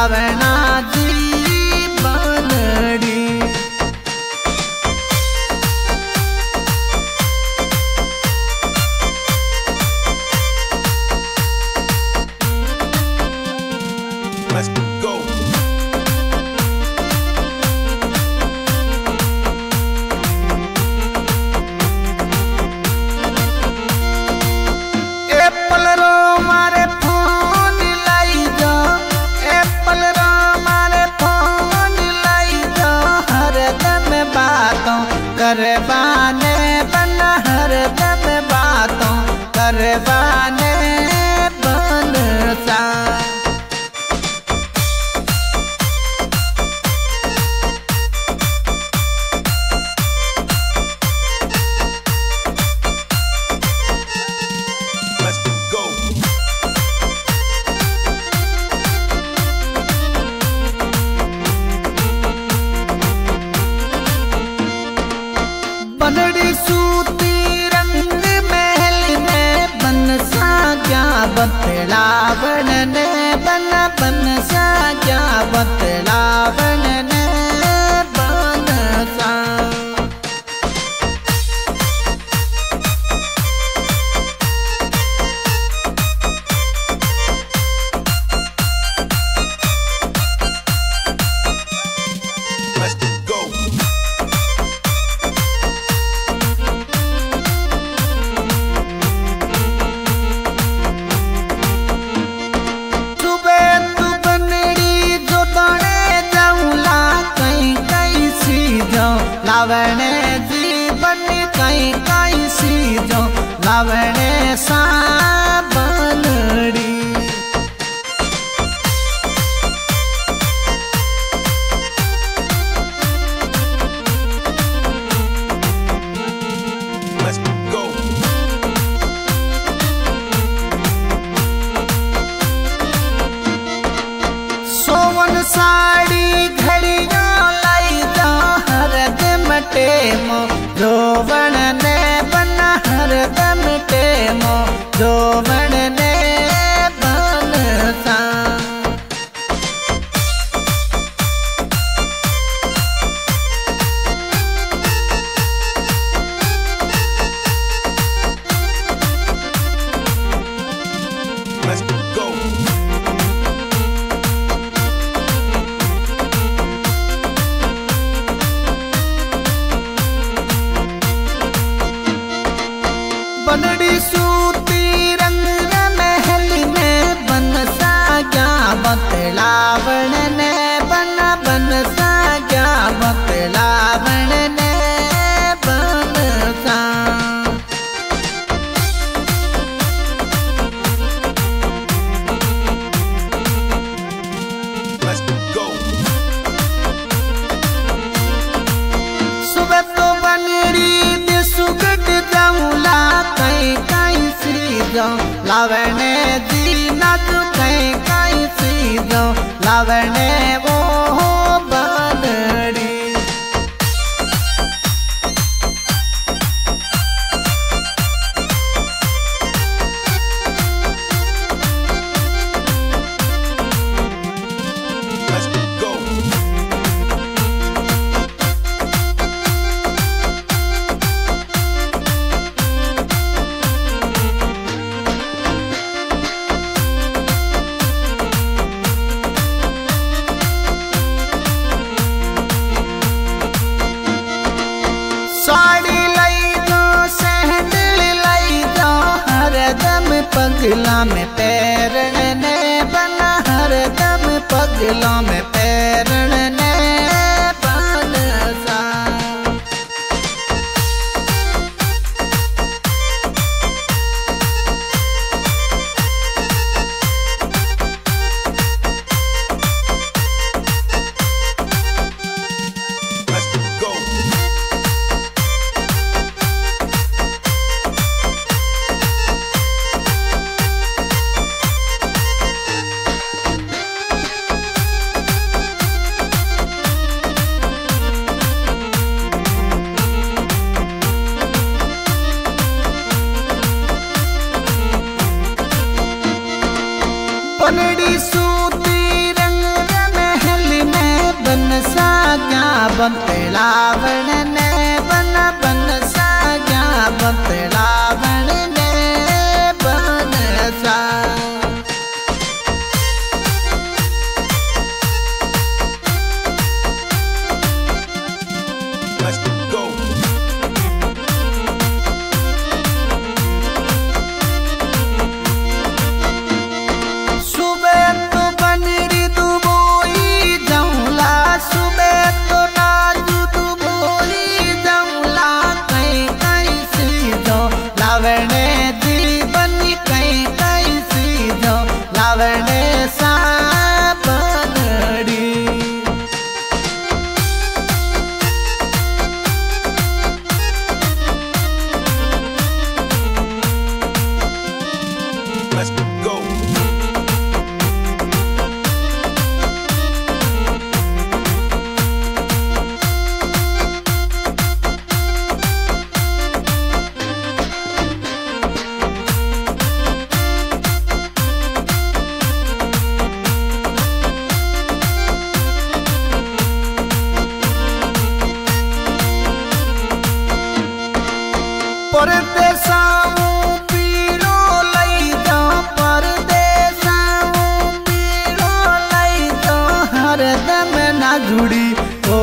आवे बतलावन ने बन बन साजा बतलावन ने लावणे सा बनड़ी सोवन साड़ी घड़ियाँ लाई जा हर दम टेमो रोवण टेमो ने बन सा Let's go. बनड़ी सूती साजा बतलावण ने बन बन साजा बतलावण ने बन सा. सुबह तो बनड़ी दे सुगट जाऊला कहीं कहीं सीधो लावणे जी न तू कहीं कहीं सीधो लावणे वो साड़ी लाई दो सैंडल लाई दो हर दम पगला में पैर ने बना, हर दम पगला में पैरण ಲಾವಣ जुड़ी ओ